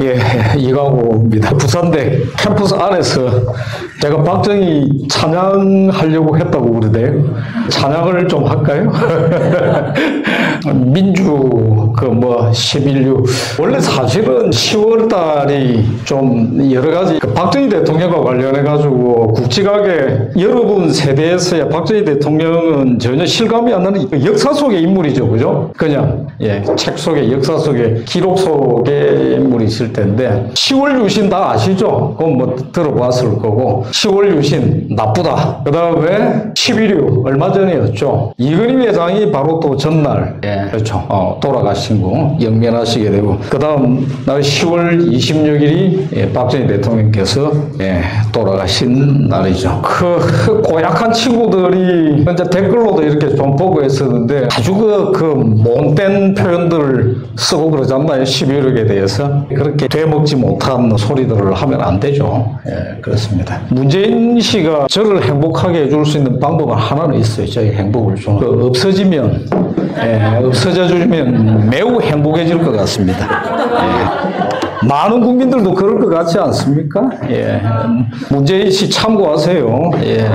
예, 이가고입니다. 부산대 캠퍼스 안에서 제가 박정희 찬양하려고 했다고 그러대요. 찬양을 좀 할까요? 민주 그 뭐 11.6 원래 사실은 10월 달이 좀 여러 가지 그 박정희 대통령과 관련해 가지고 굵직하게 여러분 세대에서야 박정희 대통령은 전혀 실감이 안 나는 그 역사 속의 인물이죠, 그죠? 그냥 예, 책 속에 역사 속에 기록 속의 인물이 있을 텐데 10월 유신 다 아시죠? 그건 뭐 들어봤을 거고 10월 유신 나쁘다. 그 다음에 11.6 얼마 전이었죠. 이근희 회장이 바로 또 전날 예, 그렇죠. 어, 돌아가신 거 영면하시게 되고 그 다음 날 10월 26일이 예, 박정희 대통령께서 예, 돌아가신 날이죠. 그 고약한 친구들이 이제 댓글로도 이렇게 좀 보고 했었는데 아주 그, 그 못된 표현들을 쓰고 그러지 않나요? 11억에 대해서 그렇게 되먹지 못한 소리들을 하면 안 되죠. 예, 그렇습니다. 문재인 씨가 저를 행복하게 해줄 수 있는 방법은 하나는 있어요. 저희 행복을 주는. 그 없어지면 예, 없어져 주면 매우 행복해질 것 같습니다. 예. 많은 국민들도 그럴 것 같지 않습니까? 예. 문재인 씨 참고하세요. 예,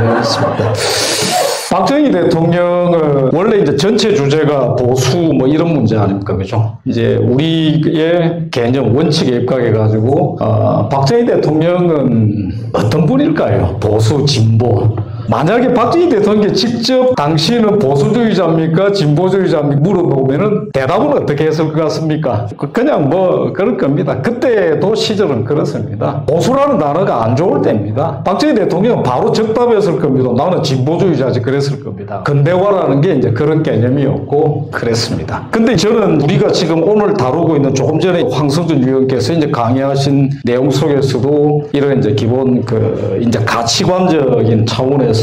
그렇습니다. 박정희 대통령은 원래 이제 전체 주제가 보수 뭐 이런 문제 아닙니까, 그죠? 이제 우리의 개념 원칙에 입각해 가지고 어, 박정희 대통령은 어떤 분일까요? 보수 진보 만약에 박정희 대통령께 직접 당신은 보수주의자입니까? 진보주의자입니까? 물어보면은 대답은 어떻게 했을 것 같습니까? 그- 그냥 뭐 그럴 겁니다. 그때도 시절은 그렇습니다. 보수라는 단어가 안 좋을 때입니다. 박정희 대통령은 바로 적답했을 겁니다. 나는 진보주의자지 그랬을 겁니다. 근대화라는 게 이제 그런 개념이었고 그랬습니다. 근데 저는 우리가 지금 오늘 다루고 있는 조금 전에 황성준 위원께서 이제 강의하신 내용 속에서도 이런 이제 기본 그 이제 가치관적인 차원에서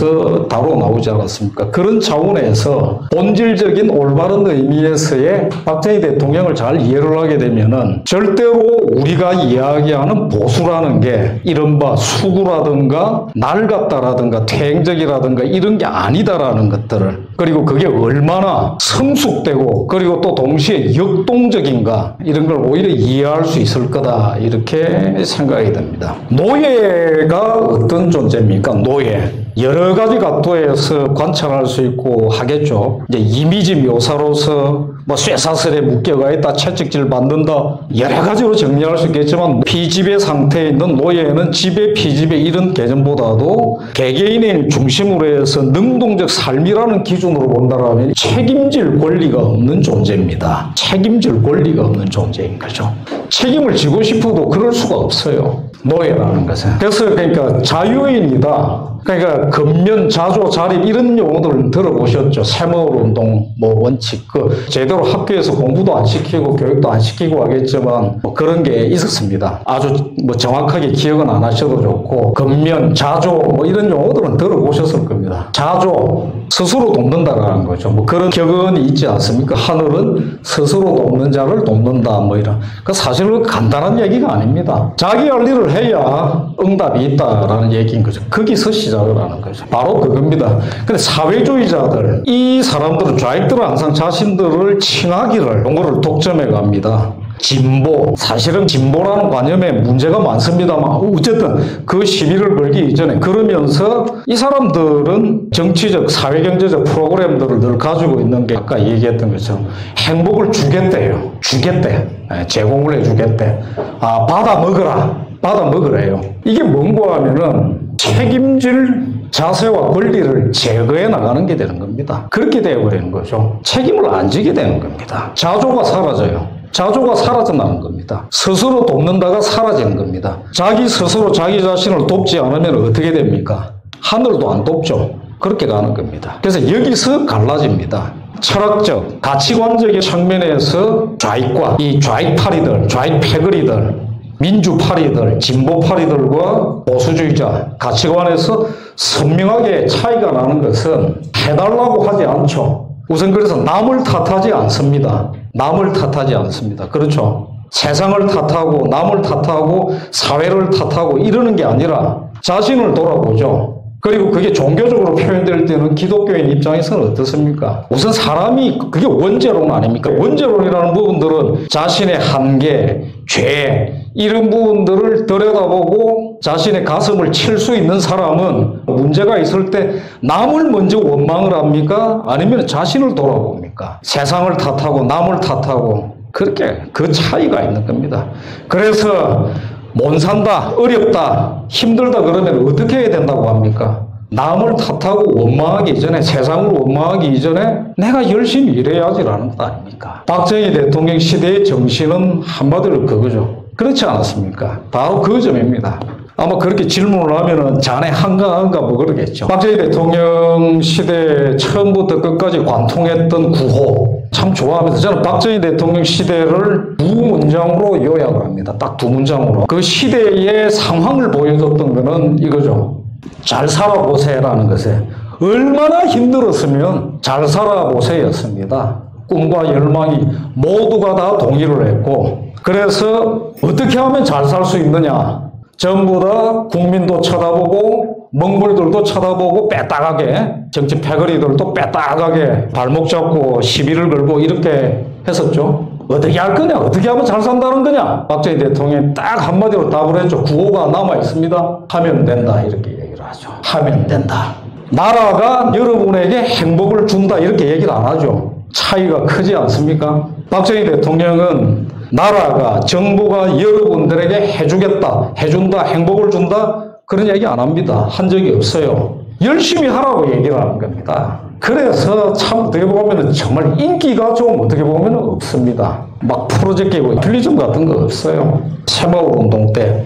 다루 나오지 않았습니까? 그런 차원에서 본질적인 올바른 의미에서의 박정희 대통령을 잘 이해를 하게 되면은 절대로 우리가 이야기하는 보수라는 게 이른바 수구라든가 낡았다라든가 퇴행적이라든가 이런 게 아니다라는 것들을 그리고 그게 얼마나 성숙되고 그리고 또 동시에 역동적인가 이런 걸 오히려 이해할 수 있을 거다 이렇게 생각이 됩니다. 노예가 어떤 존재입니까? 노예. 여러 가지 각도에서 관찰할 수 있고 하겠죠. 이제 이미지 묘사로서 뭐 쇠사슬에 묶여가 있다, 채찍질 받는다, 여러 가지로 정리할 수 있겠지만 피지배 상태에 있는 노예는 지배, 피지배 이런 개념보다도 개개인의 중심으로 해서 능동적 삶이라는 기준으로 본다면 책임질 권리가 없는 존재입니다. 책임질 권리가 없는 존재인 거죠. 책임을 지고 싶어도 그럴 수가 없어요. 노예라는 것은. 그래서 그러니까 자유인이다. 그러니까 근면, 자조, 자립 이런 용어들을 들어보셨죠. 새마을운동, 뭐 원칙, 그 제대로 학교에서 공부도 안 시키고 교육도 안 시키고 하겠지만 뭐 그런 게 있었습니다. 아주 뭐 정확하게 기억은 안 하셔도 좋고 근면, 자조 뭐 이런 용어들은 들어보셨을 겁니다. 자조 스스로 돕는다라는 거죠. 뭐 그런 격언이 있지 않습니까? 하늘은 스스로 돕는 자를 돕는다 뭐 이런. 그 사실은 간단한 얘기가 아닙니다. 자기 할 일을 해야 응답이 있다라는 얘기인 거죠. 거기서 시작 을 하는 거죠. 바로 그겁니다. 근데 사회주의자들, 이 사람들은 좌익들은 항상 자신들을 칭하기를 용어를 독점해 갑니다. 진보, 사실은 진보라는 관념에 문제가 많습니다만, 어쨌든 그 시비를 걸기 이전에 그러면서 이 사람들은 정치적, 사회경제적 프로그램들을 늘 가지고 있는 게 아까 얘기했던 것처럼 행복을 주겠대요. 주겠대. 예, 제공을 해주겠대. 아, 받아 먹어라. 받아 먹으래요. 이게 뭔고 하면은 책임질 자세와 권리를 제거해 나가는 게 되는 겁니다. 그렇게 되어버리는 거죠. 책임을 안 지게 되는 겁니다. 자조가 사라져요. 자조가 사라져나는 겁니다. 스스로 돕는다가 사라지는 겁니다. 자기 스스로 자기 자신을 돕지 않으면 어떻게 됩니까? 하늘도 안 돕죠. 그렇게 가는 겁니다. 그래서 여기서 갈라집니다. 철학적, 가치관적인 측면에서 좌익과 이 좌익파리들, 좌익 패거리들, 민주파리들, 진보파리들과 보수주의자 가치관에서 선명하게 차이가 나는 것은 해달라고 하지 않죠. 우선 그래서 남을 탓하지 않습니다. 남을 탓하지 않습니다. 그렇죠. 세상을 탓하고 남을 탓하고 사회를 탓하고 이러는 게 아니라 자신을 돌아보죠. 그리고 그게 종교적으로 표현될 때는 기독교인 입장에서는 어떻습니까? 우선 사람이 그게 원죄론 아닙니까? 원죄론이라는 부분들은 자신의 한계, 죄, 이런 부분들을 들여다보고 자신의 가슴을 칠 수 있는 사람은 문제가 있을 때 남을 먼저 원망을 합니까? 아니면 자신을 돌아봅니까? 세상을 탓하고 남을 탓하고 그렇게 그 차이가 있는 겁니다. 그래서 못 산다, 어렵다, 힘들다 그러면 어떻게 해야 된다고 합니까? 남을 탓하고 원망하기 이전에 세상을 원망하기 이전에 내가 열심히 일해야지라는 것 아닙니까? 박정희 대통령 시대의 정신은 한마디로 그거죠. 그렇지 않았습니까? 바로 그 점입니다. 아마 그렇게 질문을 하면은 자네 한가한가 뭐 그러겠죠. 박정희 대통령 시대 처음부터 끝까지 관통했던 구호 참 좋아하면서 저는 박정희 대통령 시대를 두 문장으로 요약을 합니다. 딱 두 문장으로. 그 시대의 상황을 보여줬던 거는 이거죠. 잘 살아보세요라는 것에 얼마나 힘들었으면 잘 살아보세요였습니다. 꿈과 열망이 모두가 다 동의를 했고 그래서 어떻게 하면 잘 살 수 있느냐 전부 다 국민도 쳐다보고 몽골들도 쳐다보고 빼딱하게 정치 패거리들도 빼딱하게 발목 잡고 시비를 걸고 이렇게 했었죠. 어떻게 할 거냐? 어떻게 하면 잘 산다는 거냐? 박정희 대통령이 딱 한마디로 답을 했죠. 구호가 남아 있습니다. 하면 된다. 이렇게 얘기를 하죠. 하면 된다. 나라가 여러분에게 행복을 준다. 이렇게 얘기를 안 하죠. 차이가 크지 않습니까? 박정희 대통령은 나라가 정부가 여러분들에게 해주겠다, 해준다, 행복을 준다 그런 얘기 안 합니다. 한 적이 없어요. 열심히 하라고 얘기를 하는 겁니다. 그래서 참 어떻게 보면 정말 인기가 좀 어떻게 보면 없습니다. 막 프로젝트고 필리즘 같은 거 없어요. 새마을 운동 때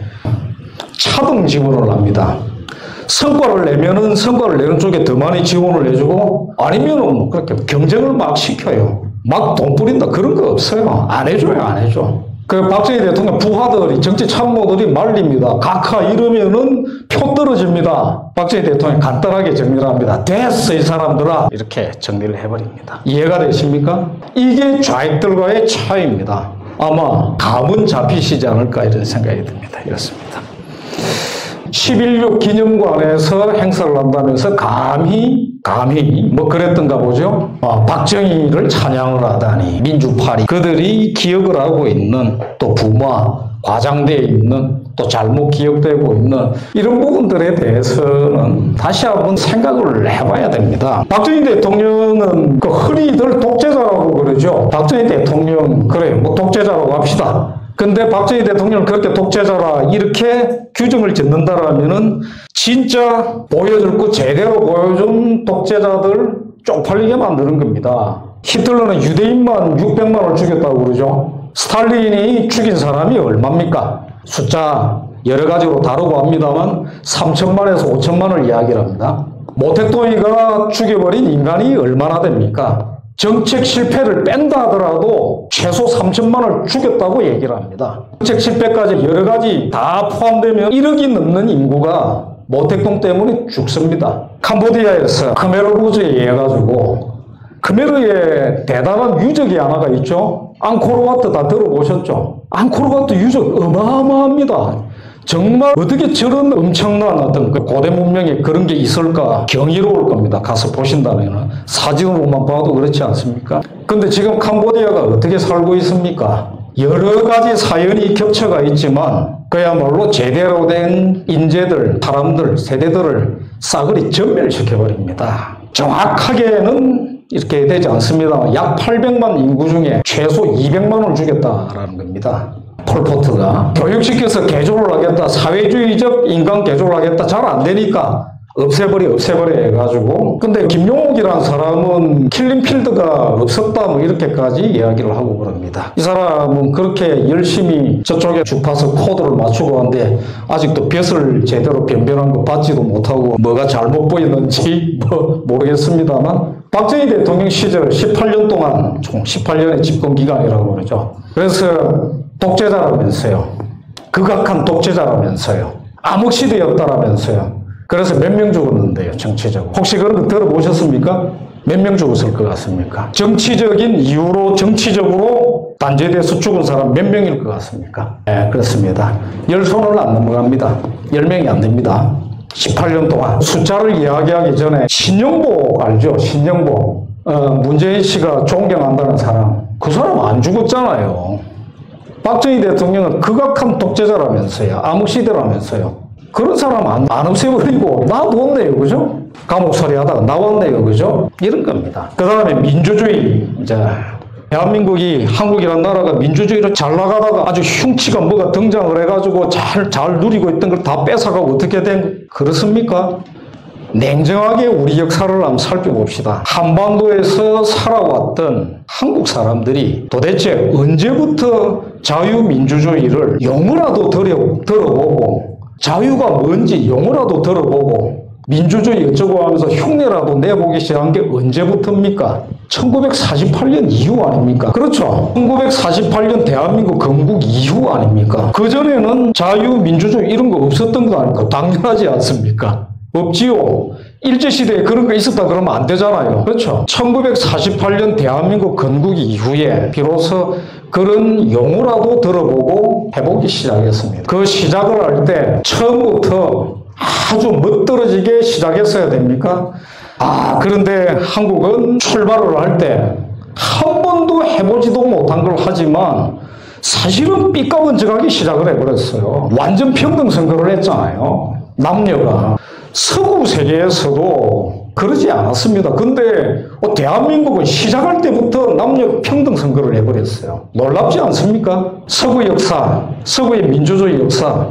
차등 지원을 합니다. 성과를 내면은 성과를 내는 쪽에 더 많이 지원을 해주고 아니면은 뭐 그렇게 경쟁을 막 시켜요. 막 돈 뿌린다 그런 거 없어요. 안 해줘요, 안 해줘. 그 박정희 대통령 부하들이 정치 참모들이 말립니다. 각하 이러면은 표 떨어집니다. 박정희 대통령이 간단하게 정리를 합니다. 됐어 이 사람들아 이렇게 정리를 해버립니다. 이해가 되십니까? 이게 좌익들과의 차이입니다. 아마 감은 잡히시지 않을까 이런 생각이 듭니다. 이렇습니다. 11.6 기념관에서 행사를 한다면서 감히 감히 뭐 그랬던가 보죠. 아, 박정희를 찬양을 하다니 민주파리 그들이 기억을 하고 있는 또 부마 과장되어 있는 또 잘못 기억되고 있는 이런 부분들에 대해서는 다시 한번 생각을 해봐야 됩니다. 박정희 대통령은 그 흔히들 독재자라고 그러죠. 박정희 대통령 그래 뭐 독재자라고 합시다. 근데 박정희 대통령을 그렇게 독재자라 이렇게 규정을 짓는다라면은 진짜 보여줄 거 제대로 보여준 독재자들 쪽팔리게 만드는 겁니다. 히틀러는 유대인만 600만을 죽였다고 그러죠. 스탈린이 죽인 사람이 얼마입니까? 숫자 여러 가지로 다르고 합니다만 3천만에서 5천만을 이야기를 합니다. 모택동이가 죽여버린 인간이 얼마나 됩니까? 정책 실패를 뺀다 하더라도 최소 3천만을 죽였다고 얘기를 합니다. 정책 실패까지 여러 가지 다 포함되면 1억이 넘는 인구가 모택동 때문에 죽습니다. 캄보디아에서 크메르루즈에 의해 가지고 크메르에 대단한 유적이 하나가 있죠. 앙코르와트 다 들어보셨죠? 앙코르와트 유적 어마어마합니다. 정말 어떻게 저런 엄청난 어떤 그 고대 문명에 그런 게 있을까 경이로울 겁니다. 가서 보신다면 사진으로만 봐도 그렇지 않습니까? 근데 지금 캄보디아가 어떻게 살고 있습니까? 여러 가지 사연이 겹쳐가 있지만 그야말로 제대로 된 인재들, 사람들, 세대들을 싸그리 전멸시켜버립니다. 정확하게는 이렇게 되지 않습니다. 약 800만 인구 중에 최소 200만을 죽였다라는 겁니다. 폴포트가. 교육시켜서 개조를 하겠다, 사회주의적 인간 개조를 하겠다. 잘 안 되니까 없애버려 없애버려 해가지고. 근데 김용옥이라는 사람은 킬링필드가 없었다. 뭐 이렇게까지 이야기를 하고 그럽니다. 이 사람은 그렇게 열심히 저쪽에 주파수 코드를 맞추고 하는데 아직도 볕을 제대로 변변한 거 받지도 못하고 뭐가 잘못 보이는지 뭐 모르겠습니다만 박정희 대통령 시절 18년 동안 총 18년의 집권 기간이라고 그러죠. 그래서 독재자라면서요 극악한 독재자라면서요 암흑시대였다라면서요 그래서 몇 명 죽었는데요, 정치적으로. 혹시 그런 거 들어보셨습니까? 몇 명 죽었을 것 같습니까? 정치적인 이유로, 정치적으로 단죄돼서 죽은 사람 몇 명일 것 같습니까? 네, 그렇습니다. 열 손을 안 넘어갑니다. 열 명이 안 됩니다. 18년 동안. 숫자를 이야기하기 전에 신영복 알죠? 신영복. 어, 문재인 씨가 존경한다는 사람. 그 사람 안 죽었잖아요. 박정희 대통령은 극악한 독재자라면서요. 암흑시대라면서요. 그런 사람 안, 안 없애버리고 놔뒀네요. 그죠? 감옥 살이 하다가 나왔네요. 그죠? 이런 겁니다. 그 다음에 민주주의. 이제 대한민국이 한국이라는 나라가 민주주의로 잘 나가다가 아주 흉치가 뭐가 등장을 해가지고 잘, 잘 누리고 있던 걸 다 뺏어가고 어떻게 된, 그렇습니까? 냉정하게 우리 역사를 한번 살펴봅시다. 한반도에서 살아왔던 한국 사람들이 도대체 언제부터 자유민주주의를 용어라도 들어, 들어보고 자유가 뭔지 용어라도 들어보고 민주주의 어쩌고 하면서 흉내라도 내보기 시작한 게 언제부터입니까? 1948년 이후 아닙니까? 그렇죠. 1948년 대한민국 건국 이후 아닙니까? 그전에는 자유민주주의 이런 거 없었던 거 아닙니까? 당연하지 않습니까? 없지요. 일제시대에 그런 거 있었다 그러면 안 되잖아요. 그렇죠. 1948년 대한민국 건국 이후에 비로소 그런 용어라도 들어보고 해보기 시작했습니다. 그 시작을 할 때 처음부터 아주 멋들어지게 시작했어야 됩니까? 아, 그런데 한국은 출발을 할 때 한 번도 해보지도 못한 걸 하지만 사실은 삐까번쩍하게 시작을 해버렸어요. 완전 평등 선거를 했잖아요. 남녀가. 서구 세계에서도 그러지 않았습니다. 근데 어, 대한민국은 시작할 때부터 남녀 평등 선거를 해버렸어요. 놀랍지 않습니까? 서구 역사, 서구의 민주주의 역사,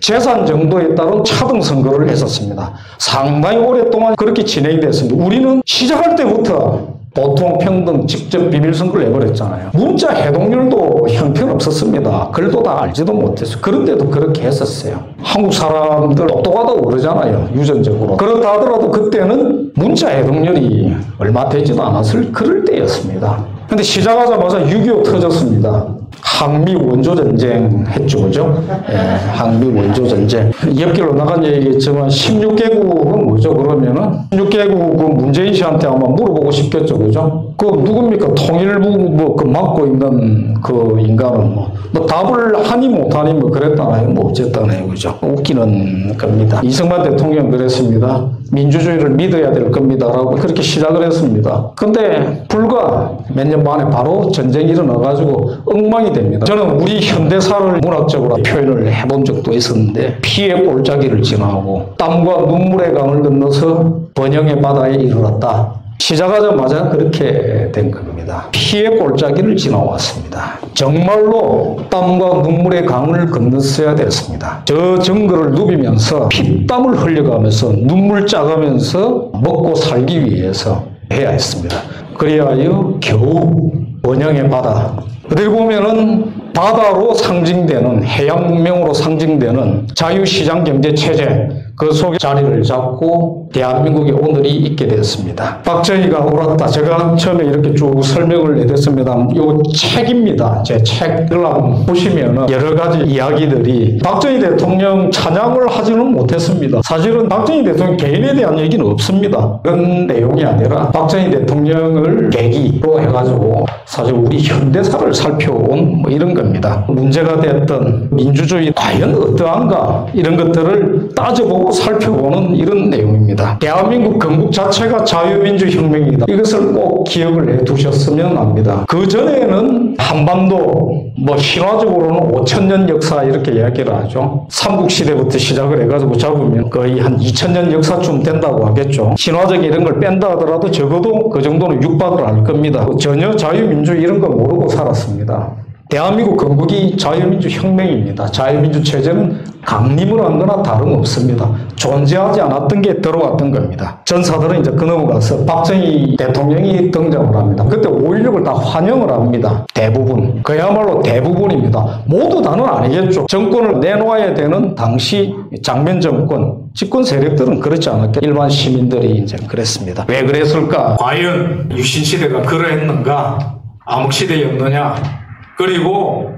재산 정도에 따른 차등 선거를 했었습니다. 상당히 오랫동안 그렇게 진행이 됐습니다. 우리는 시작할 때부터 보통 평등 직접 비밀 선거를 내버렸잖아요. 문자 해독률도 형편없었습니다. 글도 다 알지도 못했어요. 그런데도 그렇게 했었어요. 한국 사람들 똑똑하다고 그러잖아요. 유전적으로. 그렇다 하더라도 그때는 문자 해독률이 얼마 되지도 않았을 그럴 때였습니다. 근데 시작하자마자 6.25 터졌습니다. 항미 원조 전쟁 했죠, 그죠? 예, 항미 원조 전쟁. 옆길로 나간 얘기겠지만 16개국은 뭐죠? 그러면은 16개국은 문재인 씨한테 아마 물어보고 싶겠죠, 그죠? 그 누굽니까? 통일부 뭐그 맡고 있는 그 인간은 뭐, 뭐 답을 하니 못하니 뭐 그랬다나요? 뭐 어쨌다나요, 그죠? 웃기는 겁니다. 이승만 대통령 그랬습니다. 민주주의를 믿어야 될 겁니다라고 그렇게 시작을 했습니다. 근데 불과 몇 년 만에 바로 전쟁이 일어나가지고 엉망이 됩니다. 저는 우리 현대사를 문학적으로 표현을 해본 적도 있었는데 피의 골짜기를 지나고 땀과 눈물의 강을 건너서 번영의 바다에 이르렀다. 시작하자마자 그렇게 된 겁니다. 피의 골짜기를 지나왔습니다. 정말로 땀과 눈물의 강을 건넜어야 됐습니다. 저 정글을 누비면서 피땀을 흘려가면서 눈물 짜가면서 먹고 살기 위해서 해야 했습니다. 그래야여 겨우 번영의 바다. 어디 보면은 바다로 상징되는 해양 문명으로 상징되는 자유시장 경제 체제 그 속에 자리를 잡고 대한민국의 오늘이 있게 됐습니다. 박정희가 옳았다. 제가 처음에 이렇게 쭉 설명을 내렸습니다. 이 책입니다. 제 책을 한번 보시면 여러 가지 이야기들이 박정희 대통령 찬양을 하지는 못했습니다. 사실은 박정희 대통령 개인에 대한 얘기는 없습니다. 그런 내용이 아니라 박정희 대통령을 계기로 해가지고 사실 우리 현대사를 살펴온 뭐 이런 겁니다. 문제가 됐던 민주주의 과연 어떠한가 이런 것들을 따져보고 살펴보는 이런 내용입니다. 대한민국 건국 자체가 자유민주 혁명이다. 이것을 꼭 기억을 해 두셨으면 합니다. 그 전에는 한반도 뭐 신화적으로는 5천년 역사 이렇게 이야기를 하죠. 삼국시대부터 시작을 해가지고 잡으면 거의 한 2천년 역사쯤 된다고 하겠죠. 신화적 이런 걸 뺀다 하더라도 적어도 그 정도는 육박을 할 겁니다. 전혀 자유민주 이런 거 모르고 살았습니다. 대한민국 건국이 자유민주 혁명입니다. 자유민주 체제는 강림을 한 거나 다름없습니다. 존재하지 않았던 게 들어왔던 겁니다. 전사들은 이제 그 넘어가서 박정희 대통령이 등장을 합니다. 그때 5.16을 다 환영을 합니다. 대부분. 그야말로 대부분입니다. 모두 다는 아니겠죠. 정권을 내놓아야 되는 당시 장면 정권, 집권 세력들은 그렇지 않았겠 일반 시민들이 이제 그랬습니다. 왜 그랬을까? 과연 유신시대가 그러했는가? 암흑시대였느냐? 그리고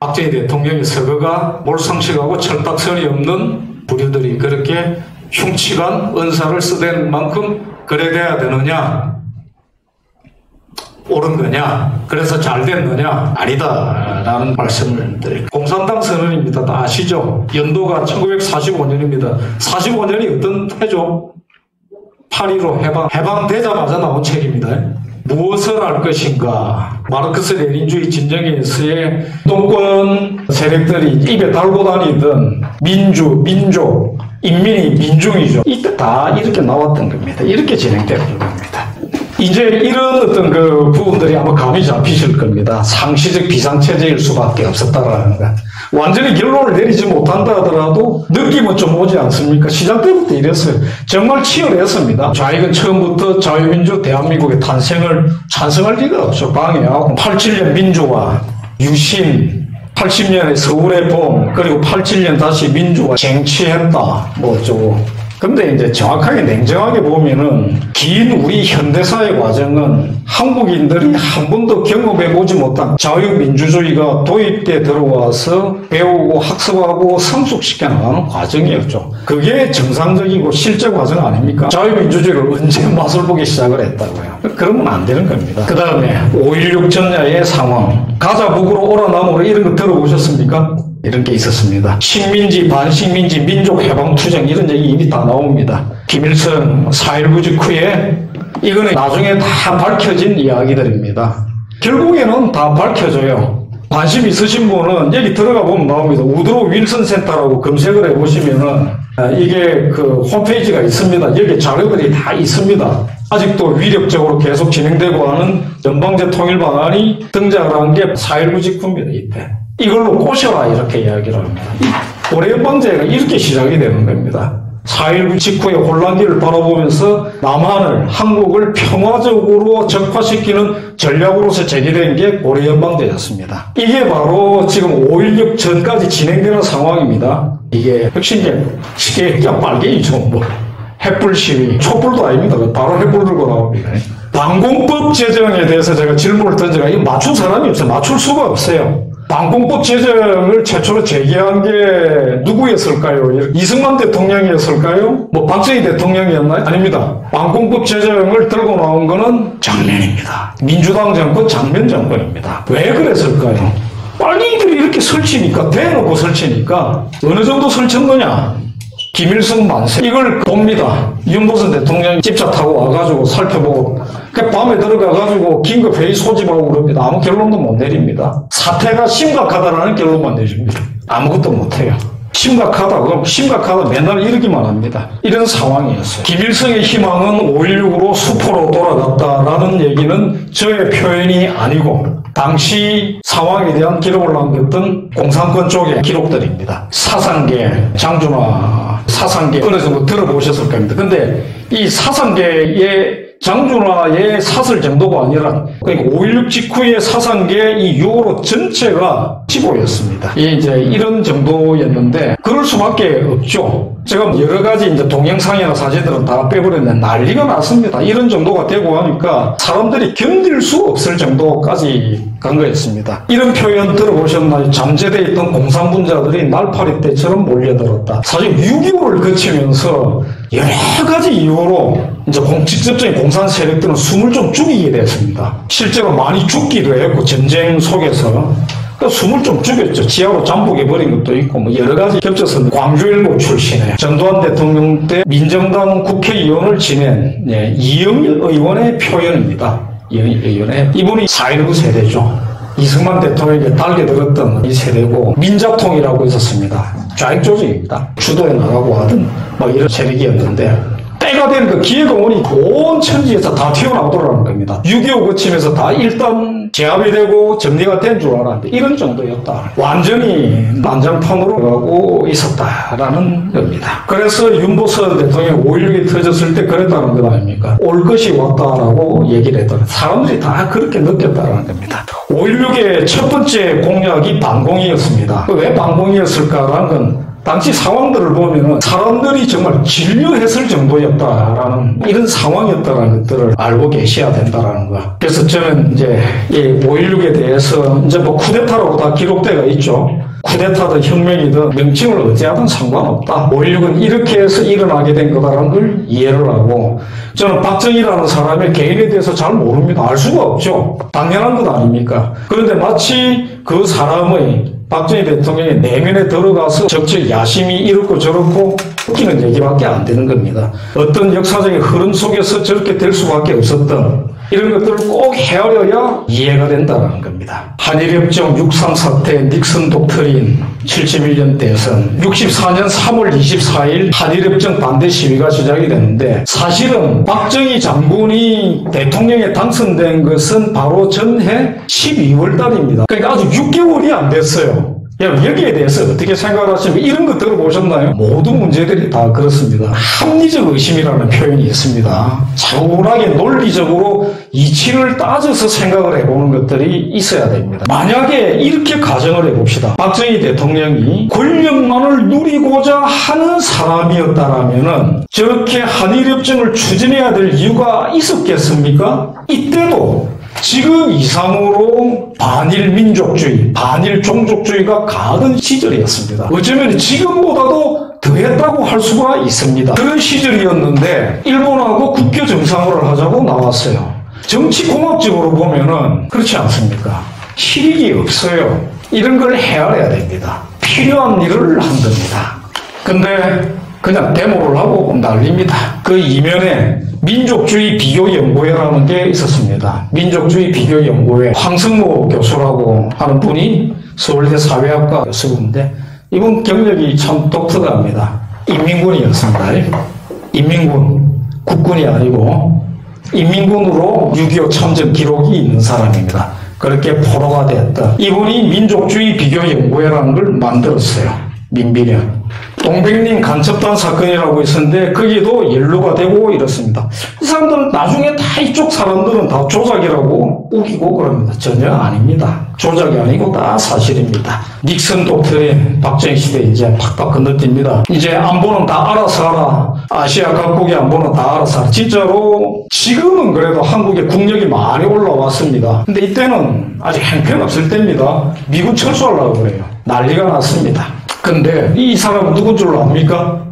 박정희 대통령의 서거가 몰상식하고 철딱선이 없는 부류들이 그렇게 흉측한 은사를 쓰된 만큼 그래 돼야 되느냐? 옳은 거냐? 그래서 잘 됐느냐? 아니다. 라는 말씀을 드립니다. 공산당 선언입니다. 다 아시죠? 연도가 1945년입니다. 45년이 어떤 해죠? 8.15 해방, 해방되자마자 나온 책입니다. 무엇을 할 것인가? 마르크스 레닌주의 진정에서의 동권 세력들이 입에 달고 다니던 민주, 민족, 인민이 민중이죠. 이때 다 이렇게 나왔던 겁니다. 이렇게 진행되는 겁니다. 이제 이런 어떤 그 부분들이 아마 감이 잡히실 겁니다. 상시적 비상체제일 수밖에 없었다라는 거. 완전히 결론을 내리지 못한다 하더라도 느낌은 좀 오지 않습니까? 시작 때부터 이랬어요. 정말 치열했습니다. 좌익은 처음부터 자유민주 대한민국의 탄생을 찬성할 리가 없죠. 방해하고 87년 민주화, 유신, 80년에 서울의 봄, 그리고 87년 다시 민주화 쟁취했다. 뭐 어쩌고. 근데 이제 정확하게 냉정하게 보면은 긴 우리 현대사의 과정은 한국인들이 한 번도 경험해 보지 못한 자유민주주의가 도입돼 들어와서 배우고 학습하고 성숙시켜 나가는 과정이었죠. 그게 정상적이고 실제 과정 아닙니까? 자유민주주의를 언제 맛을 보기 시작을 했다고요. 그러면 안 되는 겁니다. 그 다음에 5.16 전야의 상황, 가자 북으로 오라 남으로 이런 거 들어보셨습니까? 이런 게 있었습니다. 식민지, 반식민지, 민족 해방 투쟁 이런 얘기 이미 다 나옵니다. 김일성 4.19 직후에 이거는 나중에 다 밝혀진 이야기들입니다. 결국에는 다 밝혀져요. 관심 있으신 분은 여기 들어가 보면 나옵니다. 우드로 윌슨 센터라고 검색을 해보시면은 이게 그 홈페이지가 있습니다. 여기 자료들이 다 있습니다. 아직도 위력적으로 계속 진행되고 하는 연방제 통일 방안이 등장을 한게 4.19 직후입니다. 이때. 이걸로 꼬셔라 이렇게 이야기를 합니다. 고래연방제가 이렇게 시작이 되는 겁니다. 4.19 직후의 혼란기를 바라보면서 남한을 한국을 평화적으로 적화시키는 전략으로서 제기된 게 고려연방제였습니다. 이게 바로 지금 5.16 전까지 진행되는 상황입니다. 이게 시계 그냥 빨갱이죠 뭐. 햇불 시위 촛불도 아닙니다. 바로 햇불 들고 나옵니다. 방공법 제정에 대해서 제가 질문을 던져가 이거 맞출 사람이 없어요. 맞출 수가 없어요. 방공법 제정을 최초로 제기한 게 누구였을까요? 이승만 대통령이었을까요? 뭐 박정희 대통령이었나요? 아닙니다. 방공법 제정을 들고 나온 거는 장면입니다. 민주당 정권 장면 정권입니다. 왜 그랬을까요? 빨갱이들이 이렇게 설치니까 대놓고 설치니까 어느 정도 설친 거냐? 김일성 만세 이걸 봅니다. 윤보선 대통령이 집차 타고 와가지고 살펴보고 그 밤에 들어가가지고 긴급 회의 소집하고 그럽니다. 아무 결론도 못 내립니다. 사태가 심각하다라는 결론만 내줍니다. 아무것도 못해요. 심각하다. 그럼 심각하다. 맨날 이러기만 합니다. 이런 상황이었어요. 김일성의 희망은 5.16으로 수포로 돌아갔다라는 얘기는 저의 표현이 아니고 당시 상황에 대한 기록을 남겼던 공산권 쪽의 기록들입니다. 사상계, 장준화 사상계 어느 정도 들어보셨을 겁니다. 근데 이 사상계의 장준화의 사설 정도가 아니라 그러니까 5.16 직후의 사상계 이 유로 전체가 15였습니다. 이제 이런 정도였는데 그럴 수밖에 없죠. 제가 여러 가지 이제 동영상이나 사진들은 다 빼버렸는데 난리가 났습니다. 이런 정도가 되고 하니까 사람들이 견딜 수 없을 정도까지 간 거였습니다. 이런 표현 들어보셨나요? 잠재되어 있던 공산분자들이 날파리 때처럼 몰려들었다. 사실 6.25를 거치면서 여러 가지 이유로 이제 공, 직접적인 공산 세력들은 숨을 좀 죽이게 됐습니다. 실제로 많이 죽기도 했고 전쟁 속에서 그 숨을 좀 죽였죠. 지하로 잠복해 버린 것도 있고 뭐 여러 가지 겹쳐서 광주일보 출신의 전두환 대통령 때 민정당 국회의원을 지낸 예, 이영일 의원의 표현입니다. 이영일 의원의 이분이 4.19 세대죠. 이승만 대통령에게 달게 들었던 이 세대고 민작통이라고 있었습니다. 좌익 조직입니다. 주도해 나가고 하던 막 이런 세력이었는데 때가 되는 그 기회가 오니 온 천지에서 다 튀어나오더라는 겁니다. 6.25 거치면서 다 일단 제압이 되고 정리가 된 줄 알았는데 이런 정도였다. 완전히 난장판으로 가고 있었다라는 겁니다. 그래서 윤보선 대통령이 5.16이 터졌을 때 그랬다는 것 아닙니까? 올 것이 왔다라고 얘기를 했더니 사람들이 다 그렇게 느꼈다는 겁니다. 5.16의 첫 번째 공약이 반공이었습니다. 왜 반공이었을까라는 건 당시 상황들을 보면 사람들이 정말 진료했을 정도였다라는 이런 상황이었다라는 것들을 알고 계셔야 된다라는 거. 그래서 저는 이제 이 5.16에 대해서 이제 뭐 쿠데타라고 다 기록되어 있죠. 쿠데타든 혁명이든 명칭을 어찌하든 상관없다. 5.16은 이렇게 해서 일어나게 된 거다라는 걸 이해를 하고 저는 박정희라는 사람의 개인에 대해서 잘 모릅니다. 알 수가 없죠. 당연한 것 아닙니까? 그런데 마치 그 사람의 박정희 대통령의 내면에 들어가서 적적 야심이 이렇고 저렇고 웃기는 얘기밖에 안 되는 겁니다. 어떤 역사적인 흐름 속에서 저렇게 될 수밖에 없었던 이런 것들을 꼭 헤아려야 이해가 된다는 겁니다. 한일협정 육상 사태 닉슨 독트린 71년 대선 64년 3월 24일 한일협정 반대 시위가 시작이 됐는데 사실은 박정희 장군이 대통령에 당선된 것은 바로 전해 12월 달입니다. 그러니까 아주 6개월이 안 됐어요. 여기에 대해서 어떻게 생각하십니까? 이런 거 들어보셨나요? 모든 문제들이 다 그렇습니다. 합리적 의심이라는 표현이 있습니다. 차분하게 논리적으로 이치를 따져서 생각을 해보는 것들이 있어야 됩니다. 만약에 이렇게 가정을 해봅시다. 박정희 대통령이 권력만을 누리고자 하는 사람이었다라면 저렇게 한일협정을 추진해야 될 이유가 있었겠습니까? 이때도 지금 이상으로 반일 민족주의, 반일 종족주의가 가던 시절이었습니다. 어쩌면 지금보다도 더했다고 할 수가 있습니다. 그런 시절이었는데 일본하고 국교 정상화를 하자고 나왔어요. 정치공학적으로 보면은 그렇지 않습니까? 실익이 없어요. 이런 걸 헤아려야 됩니다. 필요한 일을 한 겁니다. 근데 그냥 데모를 하고 난립니다. 그 이면에 민족주의 비교 연구회라는 게 있었습니다. 민족주의 비교 연구회 황승모 교수라고 하는 분이 서울대 사회학과 교수인데 이분 경력이 참 독특합니다. 인민군이었습니다. 인민군, 국군이 아니고 인민군으로 6.25 참전 기록이 있는 사람입니다. 그렇게 포로가 됐다. 이분이 민족주의 비교 연구회라는 걸 만들었어요. 민비련. 동백님 간첩단 사건이라고 있었는데 거기도 연루가 되고 이렇습니다. 이 사람들은 나중에 다 이쪽 사람들은 다 조작이라고 우기고 그럽니다. 전혀 아닙니다. 조작이 아니고 다 사실입니다. 닉슨 독트린 박정희 시대 이제 팍팍 건너뜁니다. 이제 안보는 다 알아서 하라. 아시아 각국의 안보는 다 알아서 하라. 진짜로 지금은 그래도 한국의 국력이 많이 올라왔습니다. 근데 이때는 아직 행편없을 때입니다. 미군 철수하려고 그래요. 난리가 났습니다. 근데 이 사람은 누군 줄 압니까?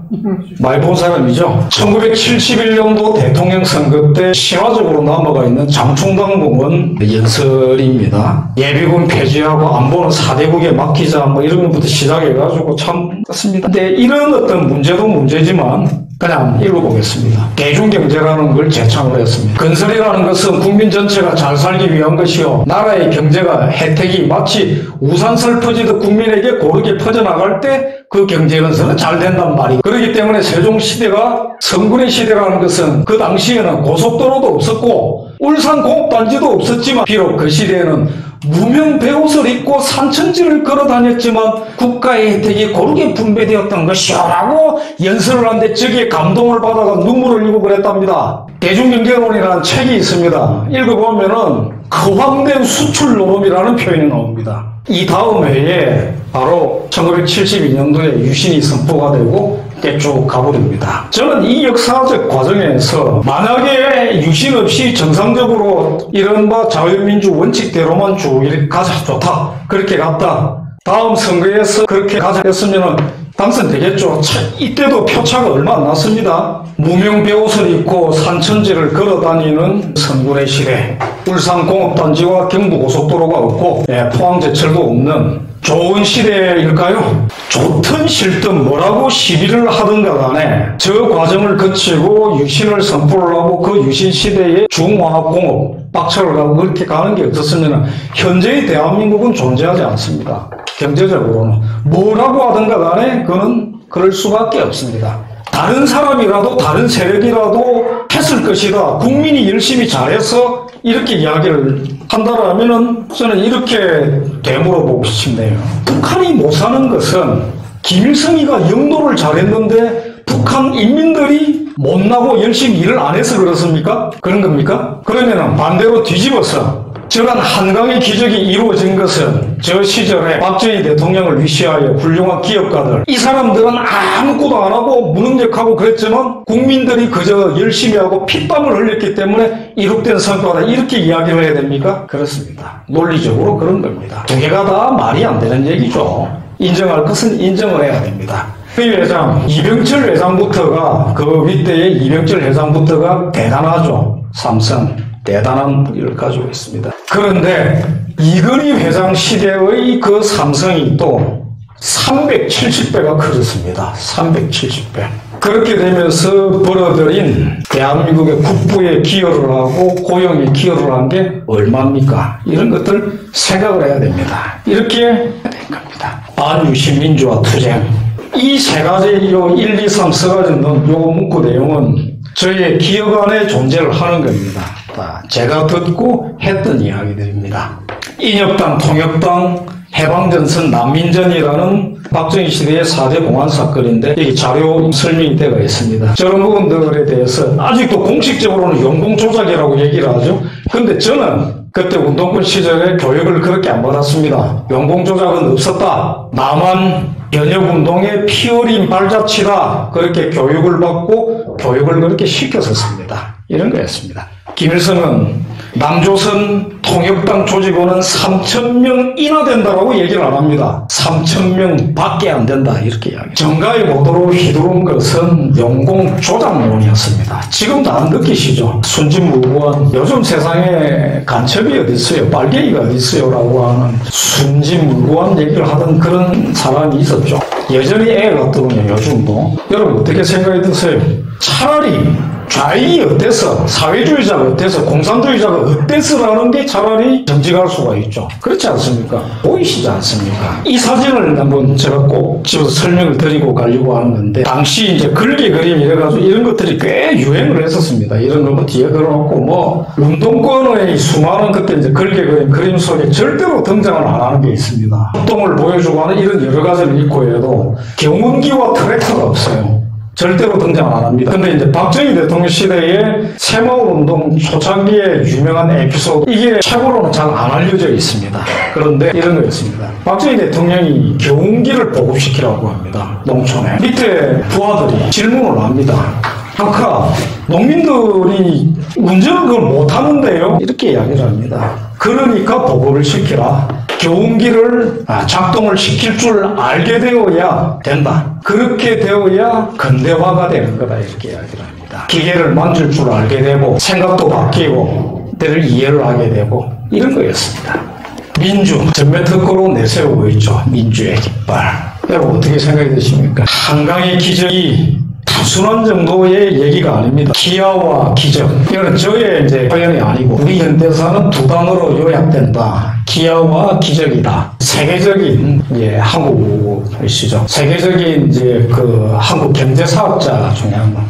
많이 본 사람이죠. 1971년도 대통령 선거 때 신화적으로 남아가 있는 장충당 부문 연설입니다. 예비군 폐지하고 안보는 사대국에 맡기자 뭐 이런 것부터 시작해가지고 참 그렇습니다. 근데 이런 어떤 문제도 문제지만 그냥 읽어보겠습니다. 대중경제라는 걸 제창을 했습니다. 건설이라는 것은 국민 전체가 잘 살기 위한 것이요. 나라의 경제가 혜택이 마치 우산설 퍼지듯 국민에게 고르게 퍼져나갈 때 그 경제 건설은 잘 된단 말이에요. 그렇기 때문에 세종시대가 성군의 시대라는 것은 그 당시에는 고속도로도 없었고 울산 공업단지도 없었지만 비록 그 시대에는 무명 배옷을 입고 산천지를 걸어 다녔지만 국가의 혜택이 고르게 분배되었던 것이라고 연설을 하는데 저기에 감동을 받아가 눈물을 흘리고 그랬답니다. 대중경제론이라는 책이 있습니다. 읽어보면은 거황된 수출 노름이라는 표현이 나옵니다. 이 다음 해에 바로 1972년도에 유신이 선포가 되고 쭉 가버립니다. 저는 이 역사적 과정에서 만약에 유신 없이 정상적으로 이른바 자유민주 원칙대로만 쭉 가자 좋다 그렇게 갔다 다음 선거에서 그렇게 가자 했으면 당선되겠죠. 이때도 표차가 얼마 안 났습니다. 무명 배옷을 입고 산천지를 걸어 다니는 선군의 시대. 울산 공업단지와 경부고속도로가 없고 예, 포항제철도 없는 좋은 시대일까요? 좋든 싫든 뭐라고 시비를 하든가 간에 저 과정을 거치고 유신을 선포를 하고 그 유신 시대에 중화학공업 박차를 가고 그렇게 가는 게 없었으면 현재의 대한민국은 존재하지 않습니다. 경제적으로는 뭐라고 하든가 간에 그는 그럴 수밖에 없습니다. 다른 사람이라도 다른 세력이라도 했을 것이다. 국민이 열심히 잘해서 이렇게 이야기를 한다라면은 저는 이렇게 되물어 보고 싶네요. 북한이 못 사는 것은 김일성이가 영도를 잘했는데 북한 인민들이 못나고 열심히 일을 안 해서 그렇습니까? 그런 겁니까? 그러면 반대로 뒤집어서 저런 한강의 기적이 이루어진 것은 저 시절에 박정희 대통령을 위시하여 훌륭한 기업가들 이 사람들은 아무것도 안 하고 무능력하고 그랬지만 국민들이 그저 열심히 하고 피땀을 흘렸기 때문에 이룩된 성과다 이렇게 이야기를 해야 됩니까? 그렇습니다. 논리적으로 그런 겁니다. 두 개가 다 말이 안 되는 얘기죠. 인정할 것은 인정을 해야 됩니다. 회장 이병철 회장부터가 그 윗대의 이병철 회장부터가 대단하죠. 삼성 대단한 무기를 가지고 있습니다. 그런데 이건희 회장 시대의 그 삼성이 또 370배가 커졌습니다. 370배. 그렇게 되면서 벌어들인 대한민국의 국부에 기여를 하고 고용에 기여를 한 게 얼마입니까? 이런 것들 생각을 해야 됩니다. 이렇게 된 겁니다. 반유시 민주화 투쟁. 이 세 가지 요 1, 2, 3 써가지고 요 문구 내용은 저희의 기업 안에 존재를 하는 겁니다. 제가 듣고 했던 이야기들입니다. 인혁당, 통역당, 해방전선 난민전이라는 박정희 시대의 4대 공안 사건인데 여기 자료 설명이 되어 있습니다. 저런 부분들에 대해서 아직도 공식적으로는 영공 조작이라고 얘기를 하죠. 근데 저는 그때 운동권 시절에 교육을 그렇게 안 받았습니다. 영공 조작은 없었다. 나만 연혁운동의 피어린 발자취다. 그렇게 교육을 받고 교육을 그렇게 시켰었습니다. 이런 거였습니다. 김일성은 남조선 통역당 조직원은 3천명 이나 된다고 얘기를 안 합니다. 3천명 밖에 안 된다 이렇게 이야기. 정가의 보도로 휘두른 것은 영공 조작론이었습니다. 지금도 안 느끼시죠? 순진무구한 요즘 세상에 간첩이 어디 있어요? 빨갱이가 어디 있어요 라고 하는 순진무구한 얘기를 하던 그런 사람이 있었죠. 여전히 애 같더군요. 요즘도. 여러분 어떻게 생각이 드세요? 차라리 좌익이 어때서 사회주의자가 어때서 공산주의자가 어때서라는 게 차라리 정직할 수가 있죠. 그렇지 않습니까? 보이시지 않습니까? 이 사진을 한번 제가 꼭 집어서 설명을 드리고 가려고 하는 건데 당시 이제 글귀 그림 이래가지고 이런 것들이 꽤 유행을 했었습니다. 이런 거뭐 뒤에 걸어놓고 뭐 운동권의 수많은 그때 이제 글귀 그림 그림 속에 절대로 등장을 안 하는 게 있습니다. 활동을 보여주고 하는 이런 여러 가지를 있고 해도 경운기와 트랙터가 없어요. 절대로 등장 안 합니다. 근데 이제 박정희 대통령 시대에 새마을 운동 초창기에 유명한 에피소드 이게 최고로는 잘 안 알려져 있습니다. 그런데 이런 거였습니다. 박정희 대통령이 경운기를 보급시키라고 합니다. 농촌에. 밑에 부하들이 질문을 합니다. 아까 농민들이 운전을 못하는데요? 이렇게 이야기를 합니다. 그러니까 보급을 시키라. 교훈기를 아, 작동을 시킬 줄 알게 되어야 된다. 그렇게 되어야 근대화가 되는 거다. 이렇게 이야기를 합니다. 기계를 만질 줄 알게 되고 생각도 바뀌고 때를 이해를 하게 되고 이런 거였습니다. 민주, 전매특구로 내세우고 있죠. 민주의 깃발. 여러분 어떻게 생각이 드십니까? 한강의 기적이 단순한 정도의 얘기가 아닙니다. 기아와 기적. 이거는 저의 이제 표현이 아니고 우리 현대사는 두 단어로 요약된다. 기아와 기적이다. 세계적인 예, 한국이시죠. 세계적인 이제 그 한국 경제사학자 중에 한 분.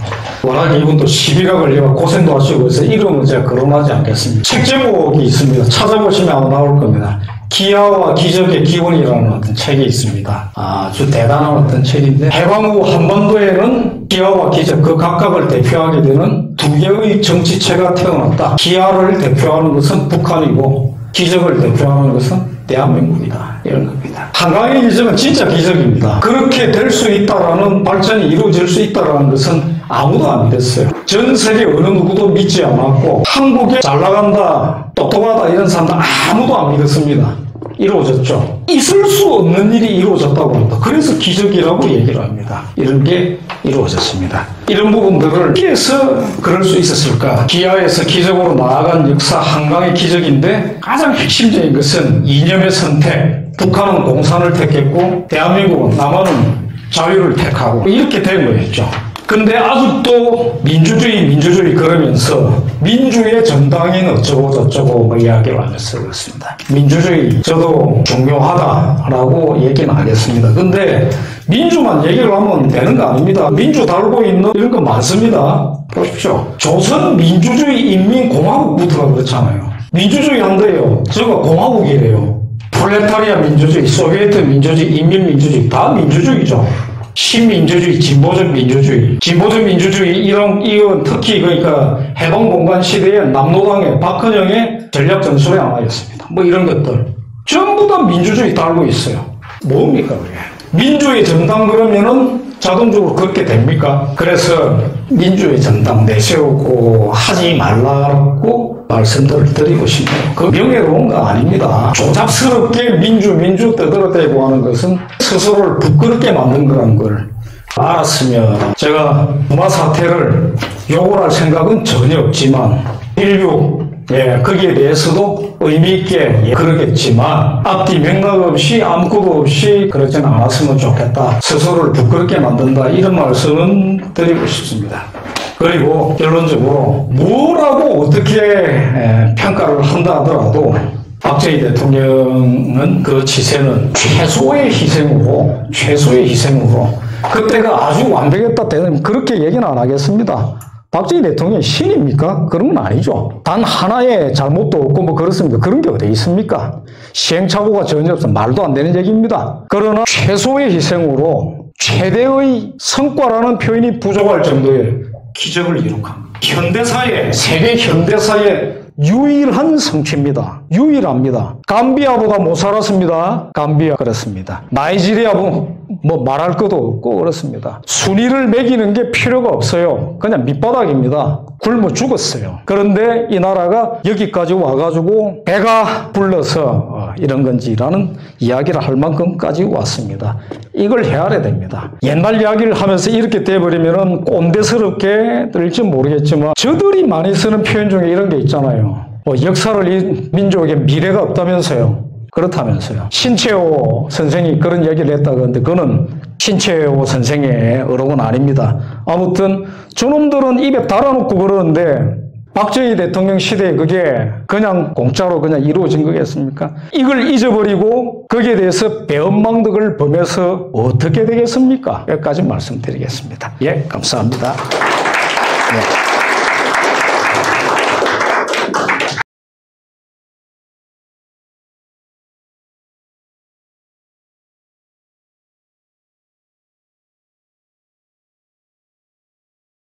워낙 이분도 시비가 걸려 고생도 하시고 해서 이름은 제가 거론하지 않겠습니다. 책 제목이 있습니다. 찾아보시면 아마 나올 겁니다. 기아와 기적의 기원이라는 어떤 책이 있습니다. 아주 대단한 어떤 책인데 해방 후 한반도에는 기아와 기적 그 각각을 대표하게 되는 두 개의 정치체가 태어났다. 기아를 대표하는 것은 북한이고 기적을 대표하는 것은 대한민국이다. 이런 겁니다. 한강의 기적은 진짜 기적입니다. 그렇게 될 수 있다라는 발전이 이루어질 수 있다라는 것은 아무도 안 믿었어요. 전 세계 어느 누구도 믿지 않았고 한국에 잘 나간다, 똑똑하다 이런 사람들 아무도 안 믿었습니다. 이루어졌죠. 있을 수 없는 일이 이루어졌다고 합니다. 그래서 기적이라고 얘기를 합니다. 이런 게 이루어졌습니다. 이런 부분들을 어디에서 그럴 수 있었을까? 기아에서 기적으로 나아간 역사 한강의 기적인데 가장 핵심적인 것은 이념의 선택. 북한은 공산을 택했고 대한민국은 남한은 자유를 택하고 이렇게 된 거였죠. 근데 아직도 민주주의, 민주주의 그러면서 민주의 정당인 어쩌고 저쩌고 뭐 이야기를 하면서 그렇습니다. 민주주의 저도 중요하다라고 얘기는 하겠습니다. 근데 민주만 얘기를 하면 되는 거 아닙니다. 민주 달고 있는 이런 거 많습니다. 보십시오. 조선 민주주의 인민공화국부터가 그렇잖아요. 민주주의 한대요. 저거 공화국이래요. 프레타리아 민주주의, 소비에트 민주주의, 인민민주주의 다 민주주의죠. 신민주주의, 진보적 민주주의, 진보적 민주주의 이런 이건 특히 그러니까 해방공간 시대의 남노당의 박헌영의 전략 전술의 하나였습니다. 뭐 이런 것들 전부 다 민주주의 달고 있어요. 뭡니까 그게? 민주의 정당 그러면은 자동적으로 그렇게 됩니까? 그래서 민주의 정당 내세우고 하지 말라고 말씀들을 드리고 싶네요. 그 명예로운 거 아닙니다. 조잡스럽게 민주, 민주 떠들어대고 하는 것은 스스로를 부끄럽게 만든 거라는 걸 알았으면 제가 부마 사태를 욕을 할 생각은 전혀 없지만 인류 예, 거기에 대해서도 의미 있게 예, 그러겠지만, 앞뒤 맥락 없이 아무것도 없이 그러진 않았으면 좋겠다. 스스로를 부끄럽게 만든다. 이런 말씀은 드리고 싶습니다. 그리고 결론적으로 뭐라고 어떻게 에, 평가를 한다 하더라도 박정희 대통령은 그 지세는 최소의 희생으로 최소의 희생으로 그때가 아주 완벽했다 때는 그렇게 얘기는 안 하겠습니다. 박정희 대통령이 신입니까? 그런 건 아니죠. 단 하나의 잘못도 없고 뭐 그렇습니까? 그런 게 어디 있습니까? 시행착오가 전혀 없어 말도 안 되는 얘기입니다. 그러나 최소의 희생으로 최대의 성과라는 표현이 부족할 정도의 기적을 이룩한 현대사의 세계 현대사의 유일한 성취입니다. 유일합니다. 감비아보다 못 살았습니다. 감비아 그렇습니다. 나이지리아 뭐, 뭐 말할 것도 없고 그렇습니다. 순위를 매기는 게 필요가 없어요. 그냥 밑바닥입니다. 굶어 죽었어요. 그런데 이 나라가 여기까지 와가지고 배가 불러서 어, 이런 건지라는 이야기를 할 만큼까지 왔습니다. 이걸 헤아려야 됩니다. 옛날 이야기를 하면서 이렇게 돼버리면은 꼰대스럽게 들지 모르겠지만 저들이 많이 쓰는 표현 중에 이런 게 있잖아요. 뭐 역사를 이 민족에게 미래가 없다면서요. 그렇다면서요. 신채호 선생이 그런 얘기를 했다 그런데 그거는 신채호 선생의 어록은 아닙니다. 아무튼 저놈들은 입에 달아놓고 그러는데 박정희 대통령 시대에 그게 그냥 공짜로 그냥 이루어진 거겠습니까? 이걸 잊어버리고 거기에 대해서 배은망덕을 범해서 어떻게 되겠습니까? 여기까지 말씀드리겠습니다. 예, 감사합니다. 네.